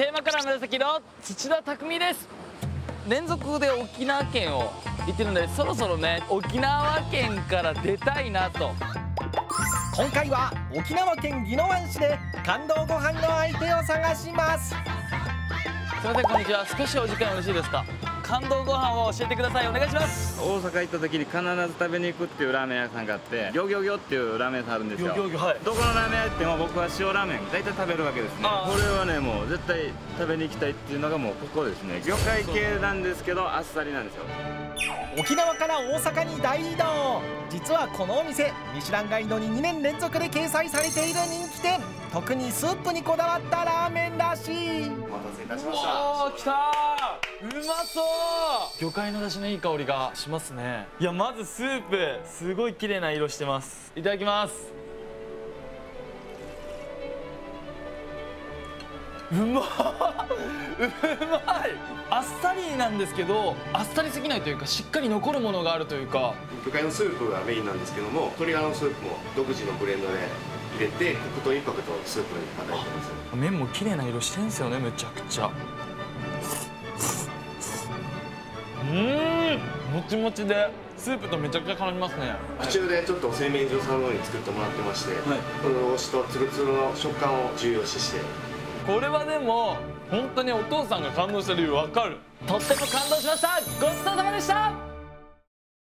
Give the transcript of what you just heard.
テーマカラー紫の土田匠です。連続で沖縄県を行ってるのでそろそろね沖縄県から出たいなと。今回は沖縄県宜野湾市で感動ご飯の相手を探します。すいませんこんにちは。少しお時間よろしいですか？感動ご飯を教えてください。お願いします。大阪行った時に必ず食べに行くっていうラーメン屋さんがあってギョギョギョっていうラーメン屋さんあるんですよ。ギョギョギョはい。どこのラーメン屋行っても僕は塩ラーメン大体食べるわけですね。これはねもう絶対食べに行きたいっていうのがもうここですね。魚介系なんですけどあっさりなんですよ。沖縄から大阪に大移動。実はこのお店ミシュランガイドに2年連続で掲載されている人気店。特にスープにこだわったラーメンらしい。お待たせいたしまおー来たーうまそう。魚介の出汁のいい香りがしますね。いやまずスープすごい綺麗な色してます。いただきます。うまっ。うまい。あっさりなんですけどあっさりすぎないというかしっかり残るものがあるというか。魚介のスープがメインなんですけども鶏ガラのスープも独自のブレンドで入れてコクとインパクトをスープに与えてます。麺も綺麗な色してんすよねめちゃくちゃちもちでスープとめちゃくちゃ絡みますね。途中でちょっと製麺所さんの方に作ってもらってまして、このおしとつるつるの食感を重要視して。これはでも本当にお父さんが感動してる理由わかる。とっても感動しました。ごちそうさまでした